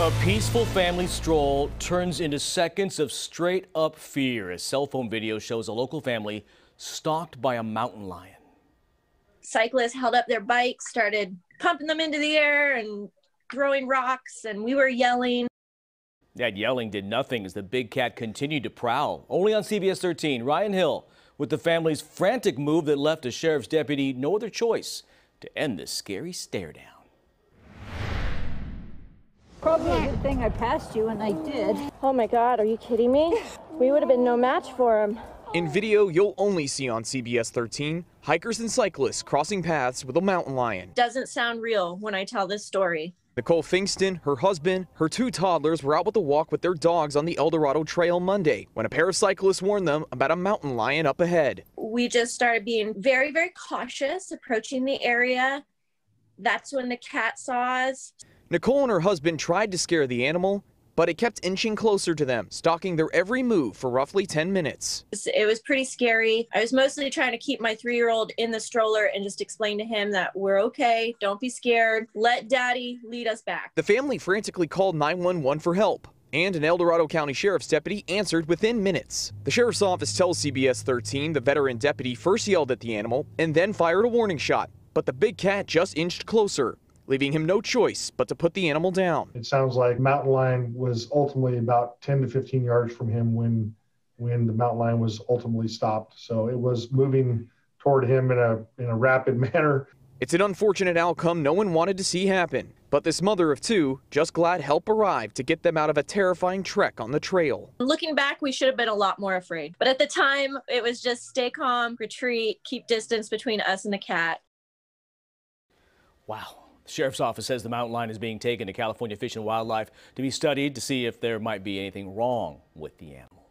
A peaceful family stroll turns into seconds of straight up fear as cell phone video shows a local family stalked by a mountain lion. Cyclists held up their bikes, started pumping them into the air and throwing rocks, and we were yelling. That yelling did nothing as the big cat continued to prowl. Only on CBS 13, Ryan Hill with the family's frantic move that left a sheriff's deputy no other choice to end this scary stare down. Probably a good thing I passed you, and I did. Oh my God, are you kidding me? We would have been no match for him. In video you'll only see on CBS 13, hikers and cyclists crossing paths with a mountain lion. Doesn't sound real when I tell this story. Nicole Fingston, her husband, her two toddlers were out with a walk with their dogs on the El Dorado Trail Monday when a pair of cyclists warned them about a mountain lion up ahead. We just started being very, very cautious approaching the area. That's when the cat saw us. Nicole and her husband tried to scare the animal, but it kept inching closer to them, stalking their every move for roughly 10 minutes. It was pretty scary. I was mostly trying to keep my three year old in the stroller and just explain to him that we're okay. Don't be scared. Let daddy lead us back. The family frantically called 911 for help. And an El Dorado County Sheriff's deputy answered within minutes. The sheriff's office tells CBS 13 the veteran deputy first yelled at the animal and then fired a warning shot. But the big cat just inched closer, leaving him no choice but to put the animal down. It sounds like mountain lion was ultimately about 10 to 15 yards from him when when the mountain lion was ultimately stopped. So it was moving toward him in a in a rapid manner. It's an unfortunate outcome no one wanted to see happen. But this mother of two just glad help arrived to get them out of a terrifying trek on the trail. Looking back, we should have been a lot more afraid. But at the time, it was just stay calm, retreat, keep distance between us and the cat. Wow. The sheriff's office says the mountain lion is being taken to California Fish and Wildlife to be studied to see if there might be anything wrong with the animal.